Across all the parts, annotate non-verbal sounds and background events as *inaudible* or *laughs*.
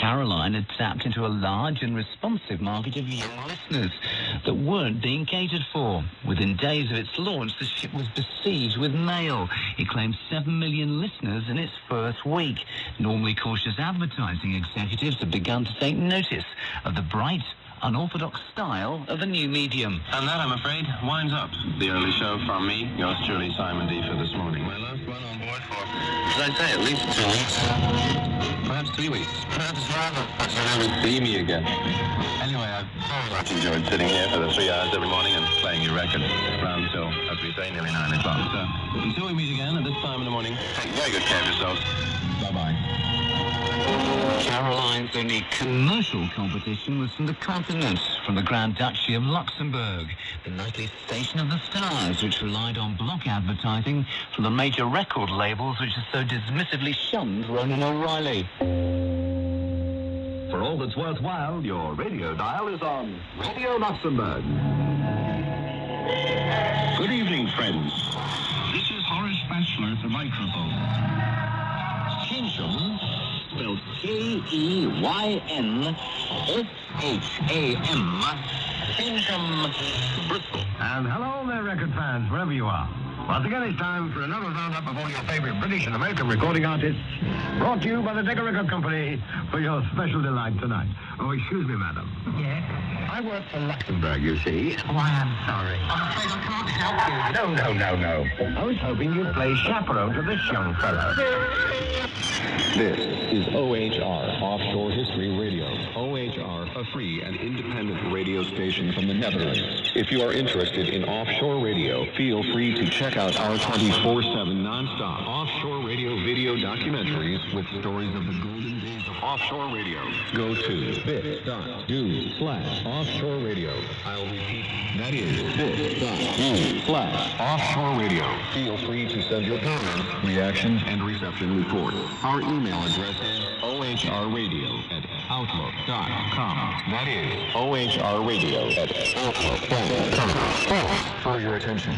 Caroline had tapped into a large and responsive market of young listeners that weren't being catered for. Within days of its launch, the ship was besieged with mail. It claimed 7 million listeners in its first week. Normally cautious advertising executives have begun to take notice of the bright, unorthodox style of the new medium. And that, I'm afraid, winds up the early show from me, yours truly, Simon Dee for this morning. My last one on board for, should I say, at least two weeks? Perhaps three weeks. Perhaps rather. I shall never see me again. Anyway, I've very much enjoyed sitting here for the three hours every morning and playing your record round till, as we say, nearly nine o'clock. So, until we meet again at this time in the morning, take very good care of yourselves. Bye-bye. Caroline's only commercial competition was from the continent, from the Grand Duchy of Luxembourg, the nightly station of the stars, which relied on block advertising from the major record labels which have so dismissively shunned Ronan O'Rahilly. For all that's worthwhile, your radio dial is on Radio Luxembourg. Good evening, friends. This is Horace Batchelor at the microphone. Keynsham, spelled K-E-Y-N-S-H-A-M, Keynsham, Bristol. And hello there, record fans, wherever you are. Once again, it's time for another roundup of all your favorite British and American recording artists, brought to you by the Decca Record Company for your special delight tonight. Oh, excuse me, madam. Yes? I work for Luxembourg, you see. Oh, Why, I'm sorry. Oh, I'm afraid I can't help you. No, no, no, no. I was hoping you'd play chaperone to this young fellow. *laughs* This is OHR, Offshore History Radio. OHR, a free and independent radio station from the Netherlands. If you are interested in offshore radio, feel free to check out our 24-7 non-stop offshore radio video documentaries with stories of the golden days offshore radio. Go to bit.do slash offshore radio. I'll repeat, that is bit.do slash offshore radio. Feel free to send your comments, reactions, and reception reports. Our email address is ohrradio at outlook.com. That is ohrradio at outlook.com. Thanks for your attention.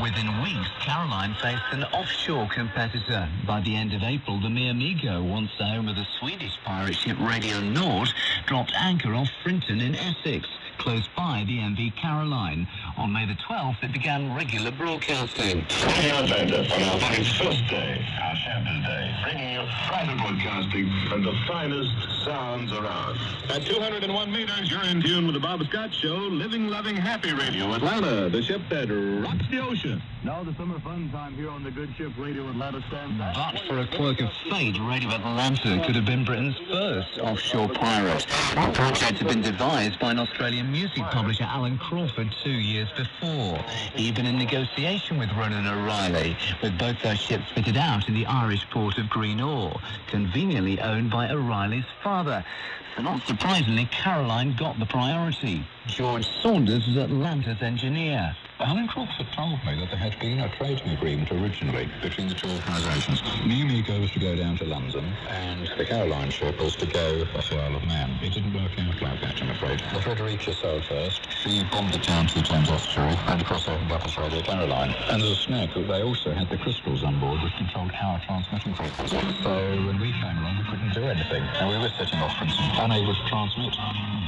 Within weeks, Caroline faced an offshore competitor. By the end of April, the Mi Amigo, once the home of the Swedish pirate ship Radio Nord, dropped anchor off Frinton in Essex, close by the MV Caroline. On May the 12th, it began regular broadcasting. Bender on our first day, our Champions Day, bringing you private broadcasting and the finest sounds around. At 201 meters, you're in tune with the Bob Scott Show, living, loving, happy radio. Atlanta, the ship that rocks the ocean. Now the summer fun time here on the good ship Radio Atlanta stands But for a quirk of fate, Radio Atlanta could have been Britain's first offshore pirate. That project had been devised by an Australian music publisher, Alan Crawford, two years before. He'd been in negotiation with Ronan O'Rahilly, with both their ships fitted out in the Irish port of Greenore, conveniently owned by O'Rahilly's father. So not surprisingly, Caroline got the priority. George Saunders was Atlanta's engineer. Alan Crawford told me that there had been a trading agreement originally between the two organisations. Mi Amigo was to go down to London, and the Caroline ship was to go off the Isle of Man. It didn't work out like that, I'm afraid. The Fredericia sailed first. She bombed it down to the Thames estuary and across opened as Radio Caroline. And as a snag, they also had the crystals on board which controlled our transmitting frequency. So when we came along, we couldn't do anything. And we were sitting off Frinton, unable to transmit.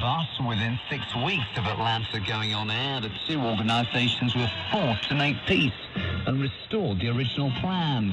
But within six weeks of Atlanta going on air, the two organisations were forced to make peace and restored the original plan.